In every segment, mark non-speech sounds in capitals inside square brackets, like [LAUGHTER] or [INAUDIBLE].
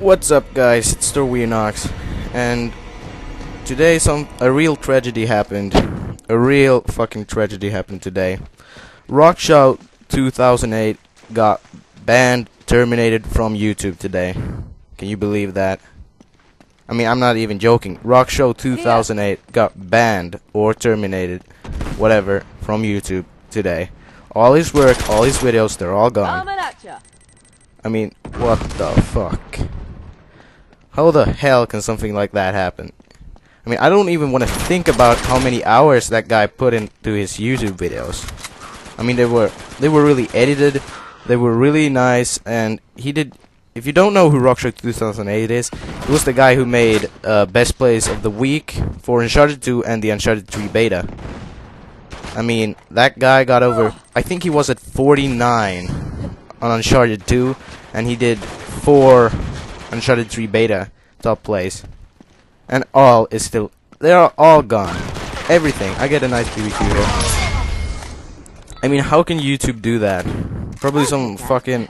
What's up, guys? It's Torvinox, and today some a real tragedy happened. A real fucking tragedy happened today. Rockshow 2008 got banned, terminated from YouTube today. Can you believe that? I mean, I'm not even joking. Rockshow 2008 got banned or terminated, whatever, from YouTube today. All his work, all his videos, they're all gone. Coming at ya. I mean, what the fuck? How the hell can something like that happen? I mean, I don't even want to think about how many hours that guy put into his YouTube videos. I mean, they were they were really edited, they were really nice, and he did. If you don't know who Rockshow 2008 is, he was the guy who made uh, Best Plays of the Week for Uncharted 2 and the Uncharted 3 beta. I mean, that guy got over. I think he was at 49 on Uncharted 2, and he did four Uncharted 3 beta top plays, and all is still. They are all gone. Everything. I get a nice BBQ here. I mean, how can YouTube do that? Probably some fucking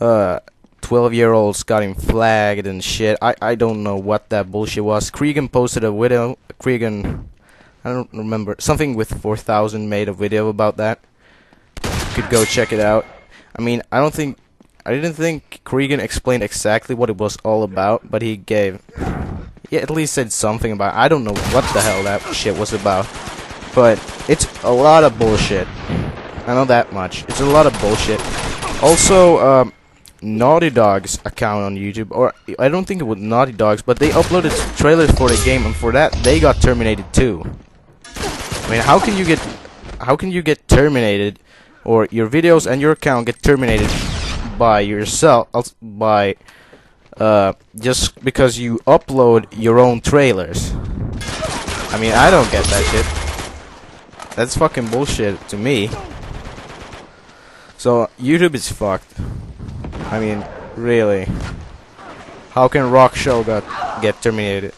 uh 12 year olds got him flagged and shit. I, I don't know what that bullshit was. Cregan posted a video. Cregan, I don't remember. Something with 4,000 made a video about that. You could go check it out. I mean, I don't think. I didn't think Cregan explained exactly what it was all about, but he gave. He at least said something about. I don't know what the hell that shit was about. But it's a lot of bullshit. I know that much. It's a lot of bullshit. Also, um, Naughty Dog's account on YouTube, or I don't think it was Naughty Dog's, but they uploaded trailers for the game, and for that they got terminated too. I mean, how can you get, how can you get terminated, or your videos and your account get terminated by yourself, by, uh, just because you upload your own trailers? I mean, I don't get that shit. That's fucking bullshit to me. So YouTube is fucked. I mean, really. How can Rock Show got get terminated?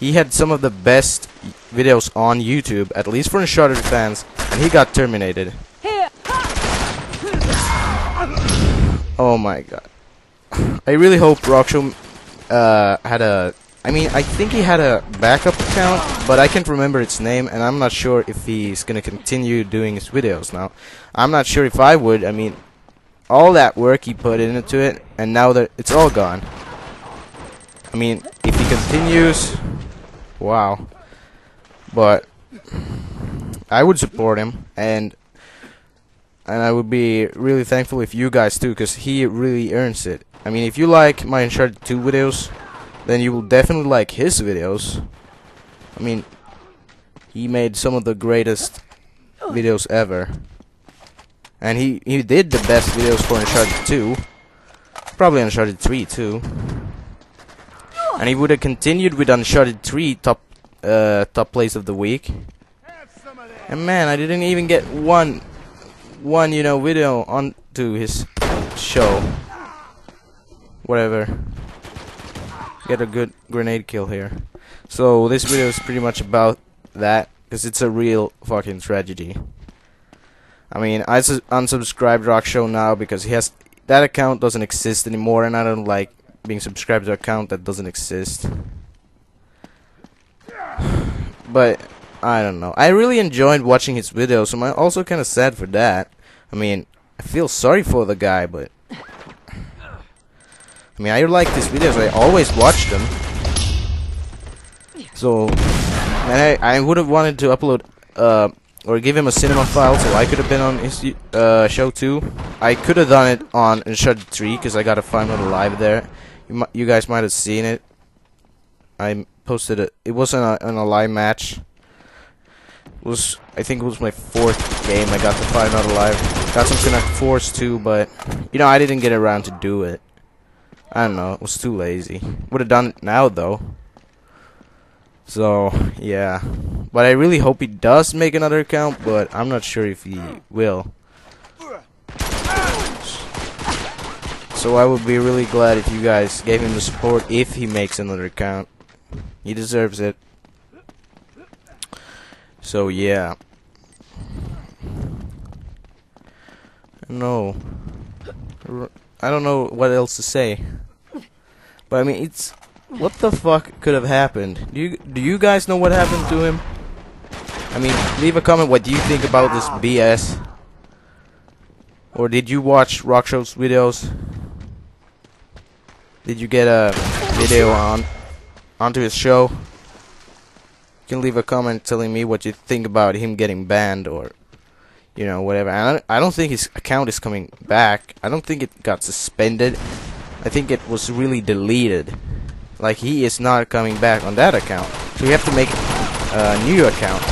He had some of the best videos on YouTube, at least for Uncharted fans, and he got terminated. Oh my god. I really hope Rock Show uh, had a. I mean, I think he had a backup account, but I can't remember its name, and I'm not sure if he's gonna continue doing his videos now. I'm not sure if I would. I mean, all that work he put into it, and now that it's all gone. I mean, if he continues, wow. But I would support him, and and I would be really thankful if you guys too, because he really earns it. I mean, if you like my Uncharted 2 videos, then you will definitely like his videos. I mean, he made some of the greatest videos ever. And he, he did the best videos for Uncharted 2. Probably Uncharted 3 too. And he would have continued with Uncharted 3 top uh, top place of the week. And man, I didn't even get one one, you know, video onto his show. Whatever. Get a good grenade kill here. So this video is pretty much about that because it's a real fucking tragedy. I mean, I su- unsubscribed Rock Show now because he has that account doesn't exist anymore, and I don't like being subscribed to an account that doesn't exist. [SIGHS] But I don't know. I really enjoyed watching his videos, so I'm also kind of sad for that. I mean, I feel sorry for the guy, but I mean, I like these videos. I always watch them. So, and I I would have wanted to upload uh or give him a cinema file so I could have been on his uh show too. I could have done it on Uncharted 3 because I got a five minute live there. You you guys might have seen it. I posted it. It wasn't a, in a live match. Was I think it was my fourth game. I got the five out alive. Got some Connect Force too, but you know I didn't get around to do it. I don't know. It was too lazy. Would have done it now though. So yeah, but I really hope he does make another account. But I'm not sure if he will. So I would be really glad if you guys gave him the support if he makes another account. He deserves it. So yeah. No. I don't know what else to say. But I mean, it's what the fuck could have happened? Do you do you guys know what happened to him? I mean, leave a comment. What do you think about this BS? Or did you watch Rock Show's videos? Did you get a video on onto his show? You can leave a comment telling me what you think about him getting banned or you know whatever. I don't, I don't think his account is coming back. I don't think it got suspended. I think it was really deleted. Like he is not coming back on that account. So we have to make a new account.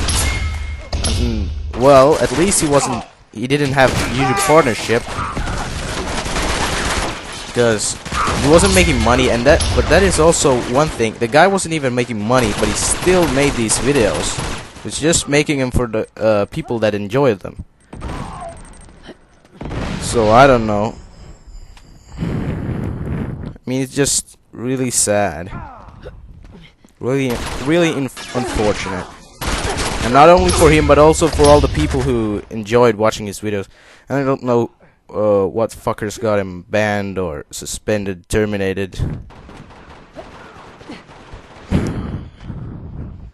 And, well, at least he wasn't he didn't have YouTube partnership because he wasn't making money and that but that is also one thing. The guy wasn't even making money but he still made these videos. It's just making them for the uh, people that enjoy them. So I don't know. I mean it's just really sad. Really really unfortunate. And not only for him but also for all the people who enjoyed watching his videos. And I don't know uh, what fuckers got him banned or suspended, terminated.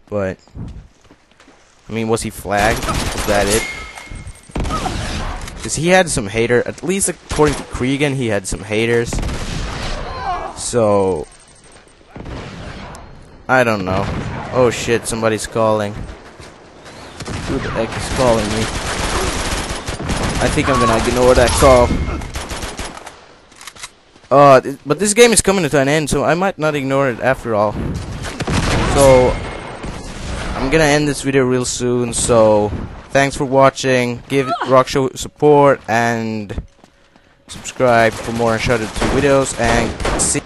But, I mean, was he flagged? Is that it? Because he had some hater, at least according to Cregan, he had some haters. So, I don't know. Oh shit, somebody's calling. Who the heck is calling me? I think I'm gonna ignore that call. Uh, th but this game is coming to an end, so I might not ignore it after all. So, I'm gonna end this video real soon, so thanks for watching, give Rock Show support, and subscribe for more Uncharted 2 videos, and see